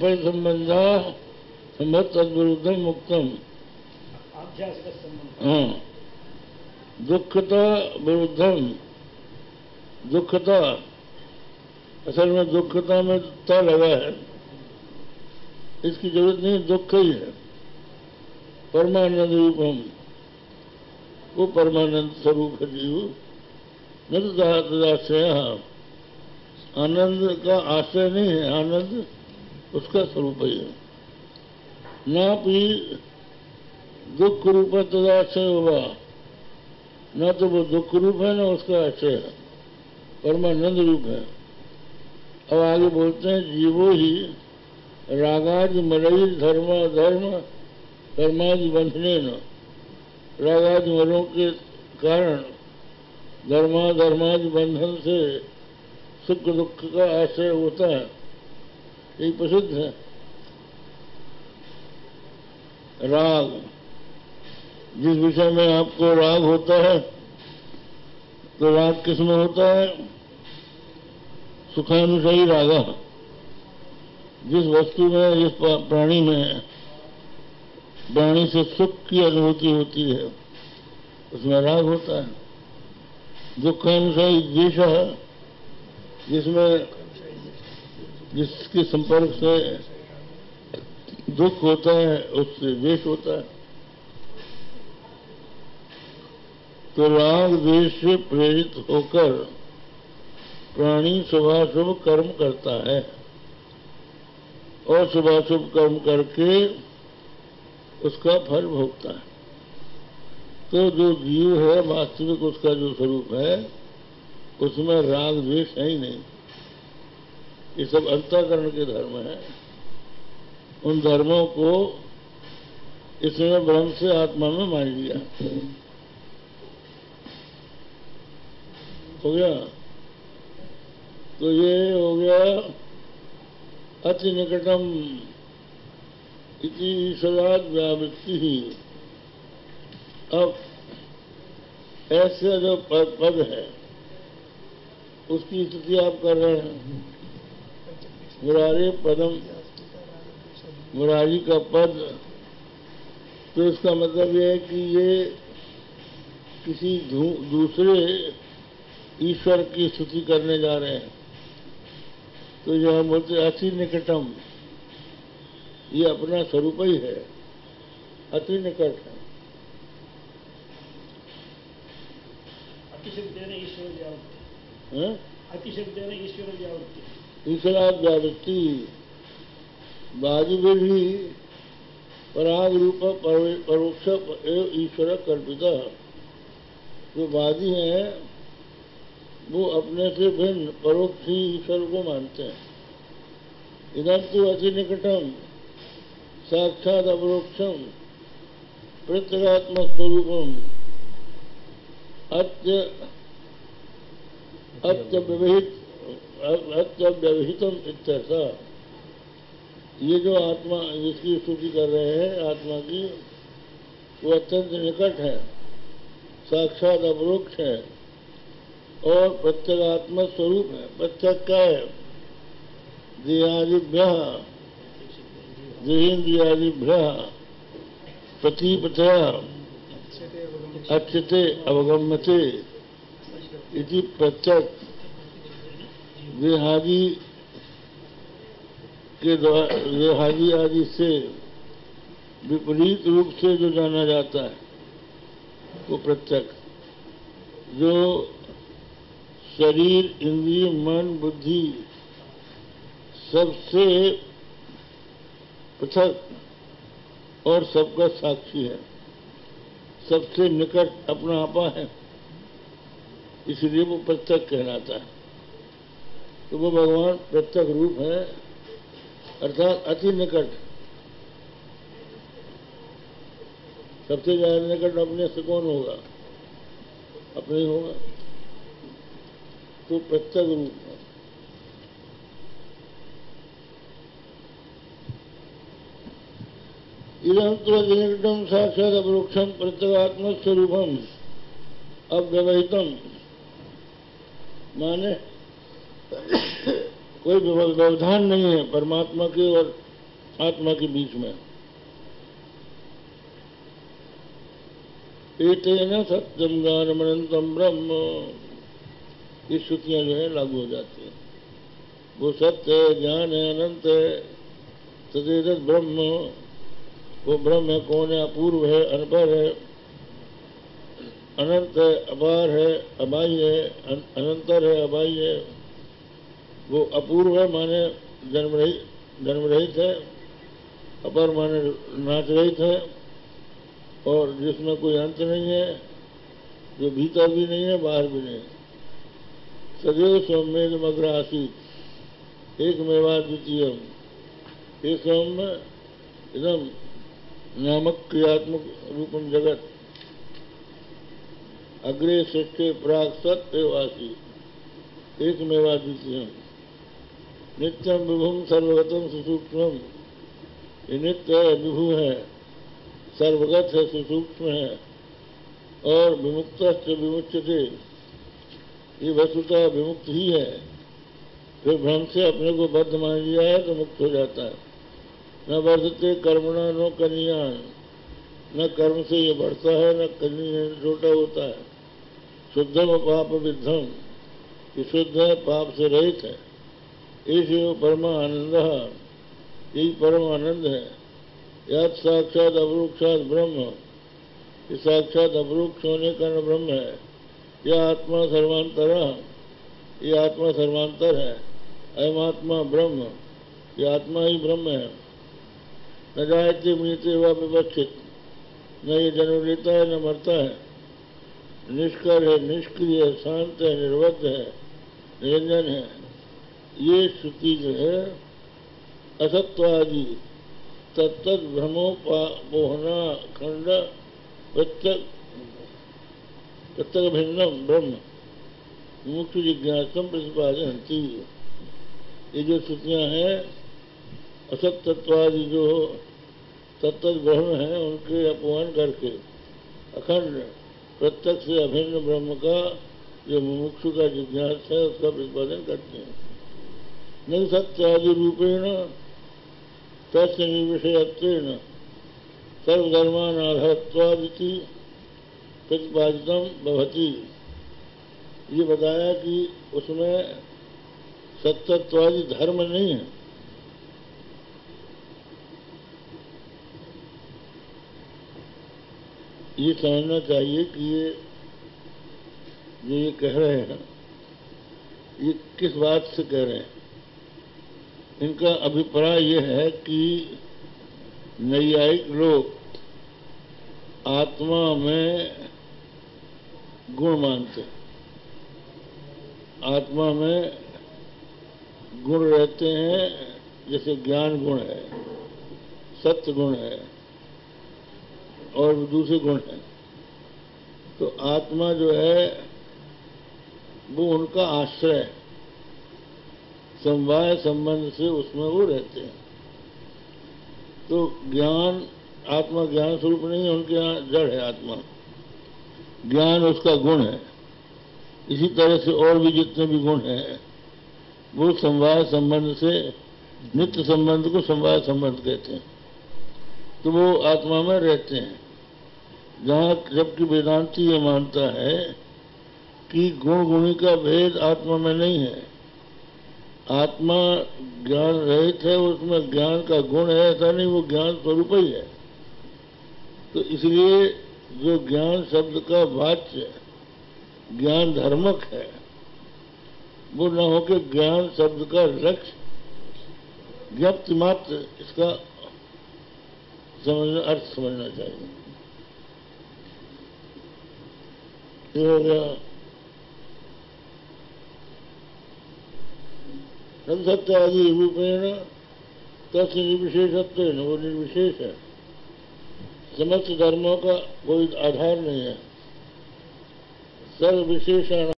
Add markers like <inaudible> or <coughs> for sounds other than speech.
परिसंबंधा संबत तद्विरुद्धम मुक्तम संबंध। हाँ। दुखता विरुद्धम। दुखता। असल में दुखता में ता लगा है। इसकी ज़रूरत नहीं दुख ही है। परमानंद रूपम। वो परमानंद स्वरूप है जीव। न तो तदाश्रय आनंद का आश्रय नहीं है आनंद उसका स्वरूप ही है। ना भी दुख रूप तदाश्रय होगा न तो वो दुख रूप है, ना उसका आश्रय है। परमानंद रूप है। अब आगे बोलते हैं, जीवो ही रागाज मलई धर्म धर्म कर्माज बंधने न रागाज मलों के कारण धर्मा धर्माज बंधन से सुख दुख का आश्रय होता है। यही प्रसिद्ध है। राग। जिस विषय में आपको राग होता है तो राग किसमें होता है? सुखानुसारी रागा। जिस वस्तु में, जिस प्राणी में प्राणी से सुख की अनुभूति होती है, उसमें राग होता है। दुखानुसारी द्वेष, जिसमें जिसके संपर्क से दुख होता है, उससे वेश होता है। तो राग द्वेष से प्रेरित होकर प्राणी शुभाशुभ कर्म करता है। और शुभाशुभ कर्म करके उसका फल भोगता है। तो जो जीव है, वास्तविक उसका जो स्वरूप है, उसमें राग द्वेष है ही नहीं। ये सब अंतकरण के धर्म है। उन धर्मों को इसने ब्रह्म से आत्मा में मान लिया। हो गया? तो ये हो गया अति निकटम इति ईश्वराद व्यावृत्ति ही। अब ऐसे जो पद है, उसकी स्थिति आप कर रहे हैं। मुरारी पदम मुरारी का पद। तो इसका मतलब यह है कि ये किसी दूसरे ईश्वर की स्तुति करने जा रहे हैं। तो यह बोलते अति निकटम। ये अपना स्वरूप ही है। अति निकट है। अतिशब्देन ईश्वर हैं? अतिशब्देन ईश्वर व्यावृत्ति ईश्वराव्यावृत्ति बाजीविधि पराग रूप पर- परोक्ष एवं ईश्वर कल्पिता जो बाजी हैं, वो अपने से भिन्न परोक्ष ही ईश्वर को मानते हैं। इधर तो अति निकटम, साक्षात अपरोक्षम, प्रत्यगात्मक स्वरूपम, अत्य अत्यव्यवहित अत्यव्यवहितम इत्यर्था, ये जो आत्मा, जिसकी स्तुति कर रहे हैं, आत्मा की, वो अत्यंत निकट है, साक्षात अपरोक्ष है, और प्रत्यगात्मक स्वरूप है प्रत्यक क्या है। देहादिभ्य, देहेन्द्रियादिभ्य, प्रतीपतया अच्छते अवगम्यते, इति प्रत्यक देहादि के देहादि आदि से विपरीत रूप से जो जाना जाता है, वो प्रत्यक जो शरीर, इंद्रिय, मन, बुद्धि सबसे पृथक और सबका साक्षी है, सबसे निकट अपना आपा है, इसलिए वो प्रत्यक कहलाता है। तो वो भगवान प्रत्यक रूप है, अर्थात अति निकट। सबसे ज़्यादा निकट अपने से कौन होगा? अपने होगा। तो प्रत्यक रूप है। इदम तो निकटम साक्षात अपरोक्षम प्रत्यगात्मक स्वरूपम अव्यवहितम माने <coughs> कोई व्यवधान नहीं है परमात्मा के और आत्मा के बीच में। न सत्यम ज्ञानमनंतम ब्रह्म। ये श्रुतियाँ जो है लागू हो जाती हैं। वो सत्य है, ज्ञान है, अनंत है सदेदत ब्रह्म। वो ब्रह्म है, कौन है, अपूर्व है अनपर है, अनंत है, अपार है अबाई है अनंतर है अबाई है। वो अपूर्व है, माने जन्म रहित जन्म रहित है, अपर माने नाच रहित है, और जिसमें कोई अंत नहीं है, जो भीतर भी नहीं है, बाहर भी नहीं सदैव सौम्य मग्र आसित। एक मेवा द्वितीय। ये सौम्य एकदम नामक क्रियात्मक रूपम जगत। अग्रे सृष्टि प्राग सत्य एक मेवा द्वितीय। नित्यम विभुम सर्वगतम सुसूक्ष्म। नित्य है विभु है, सर्वगत है, सुसूक्ष्म है, और विमुक्त विमुक्त थे ये वस्तुता विमुक्त ही है। फिर भ्रम से अपने को बद्ध मान लिया है तो मुक्त हो जाता है। न वर्धते कर्मणा, नो कन्यान न कर्म से ये बढ़ता है, न कन्या छोटा होता है। शुद्धम पाप विद्धम। ये शुद्ध है, पाप से रहित है। इसे परमा आनंद यही परम आनंद है। यद साक्षात अवरुक्षात ब्रह्म। ये साक्षात अवरुक्ष होने का ब्रह्म है। यह आत्मा सर्वांतर ये आत्मा सर्वांतर है। अयम आत्मा ब्रह्म। ये आत्मा ही ब्रह्म है। न जायते मृत्य व विवक्षित। न ये जन्म लेता है, न मरता है। निष्कर है, निष्क्रिय है शांत है निर्वध है, निरंजन है। ये श्रुति जो है, असत्वादि तत्त भ्रमोपोहना खंड प्रत्यक भिन्नम, ब्रह्म मुख्य जिज्ञासम प्रतिपादनती ये जो श्रुतियाँ हैं असत तत्वादि जो तत्त ब्रह्म है, उनके अपमान करके, अखंड, प्रत्यक्ष अभिन्न ब्रह्म का जो मुमुक्षु का जिज्ञास है, उसका प्रतिपादन करते हैं। नहीं सत्यादि रूपेण तस्य निर्विषयत्वेन सर्वधर्मान आधारत्वादिति प्रतिपादितम भवती। ये बताया कि उसमें सत्यत्वादि धर्म नहीं है। ये समझना चाहिए कि ये, जो ये कह रहे हैं, ये किस बात से कह रहे हैं? इनका अभिप्राय यह है कि नैयायिक लोग आत्मा में गुण मानते आत्मा में गुण रहते हैं, जैसे ज्ञान गुण है, सत्य गुण है, और दूसरे गुण है। तो आत्मा जो है, वो उनका आश्रय है। समवाय संबंध से उसमें वो रहते हैं। तो ज्ञान, आत्मा ज्ञान स्वरूप नहीं है, उनके यहाँ जड़ है आत्मा। ज्ञान उसका गुण है। इसी तरह से और भी जितने भी गुण हैं, वो समवाय संबंध से नित्य संबंध को समवाय संबंध कहते हैं। तो वो आत्मा में रहते हैं। जहाँ जबकि वेदांति ये मानता है कि गुण गुणी का भेद आत्मा में नहीं है। आत्मा ज्ञान रहित है, उसमें ज्ञान का गुण है, ऐसा नहीं, वो ज्ञान स्वरूप ही है। तो इसलिए जो ज्ञान शब्द का वाच्य, ज्ञान धर्मक है, वो न हो के ज्ञान शब्द का लक्ष्य ज्ञप्त मात्र, इसका समझना, अर्थ समझना चाहिए। हो गया संसत्यादि रूपेण तस् निर्विशेषत्व वो निर्विशेष है। समस्त धर्मों का कोई आधार नहीं है। सर्व विशेषण